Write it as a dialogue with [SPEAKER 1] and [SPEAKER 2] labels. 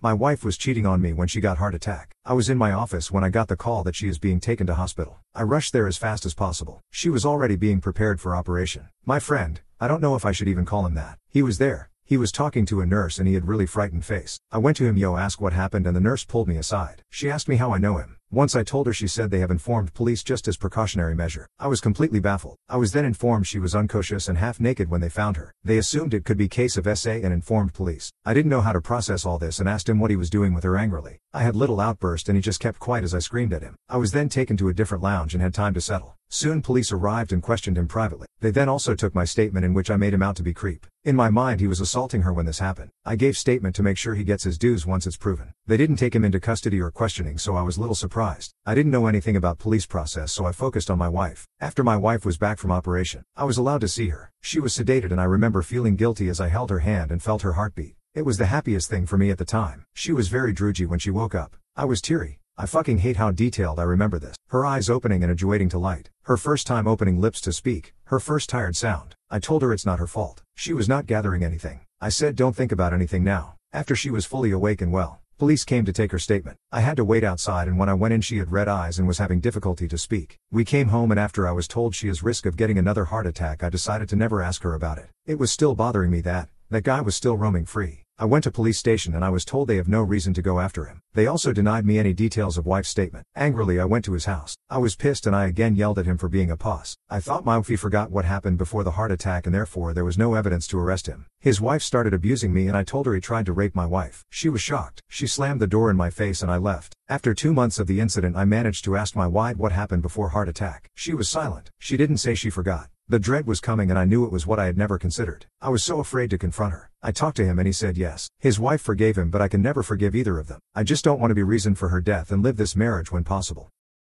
[SPEAKER 1] My wife was cheating on me when she got heart attack. I was in my office when I got the call that she is being taken to hospital. I rushed there as fast as possible. She was already being prepared for operation. My friend, I don't know if I should even call him that. He was there. He was talking to a nurse and he had really frightened face. I went to him yo ask what happened and the nurse pulled me aside. She asked me how I know him. Once I told her she said they have informed police just as precautionary measure. I was completely baffled. I was then informed she was unconscious and half naked when they found her. They assumed it could be case of SA and informed police. I didn't know how to process all this and asked him what he was doing with her angrily. I had little outburst and he just kept quiet as I screamed at him. I was then taken to a different lounge and had time to settle. Soon police arrived and questioned him privately. They then also took my statement in which I made him out to be creep. In my mind he was assaulting her when this happened. I gave statement to make sure he gets his dues once it's proven. They didn't take him into custody or questioning so I was little surprised. I didn't know anything about police process so I focused on my wife. After my wife was back from operation, I was allowed to see her. She was sedated and I remember feeling guilty as I held her hand and felt her heartbeat. It was the happiest thing for me at the time. She was very droogy when she woke up. I was teary. I fucking hate how detailed I remember this. Her eyes opening and adjuating to light. Her first time opening lips to speak. Her first tired sound. I told her it's not her fault. She was not gathering anything. I said don't think about anything now. After she was fully awake and well. Police came to take her statement. I had to wait outside and when I went in she had red eyes and was having difficulty to speak. We came home and after I was told she is risk of getting another heart attack I decided to never ask her about it. It was still bothering me that, that guy was still roaming free. I went to police station and I was told they have no reason to go after him. They also denied me any details of wife's statement. Angrily I went to his house. I was pissed and I again yelled at him for being a puss. I thought my wife forgot what happened before the heart attack and therefore there was no evidence to arrest him. His wife started abusing me and I told her he tried to rape my wife. She was shocked. She slammed the door in my face and I left. After two months of the incident I managed to ask my wife what happened before heart attack. She was silent. She didn't say she forgot. The dread was coming and I knew it was what I had never considered. I was so afraid to confront her. I talked to him and he said yes. His wife forgave him but I can never forgive either of them. I just don't want to be reason for her death and live this marriage when possible.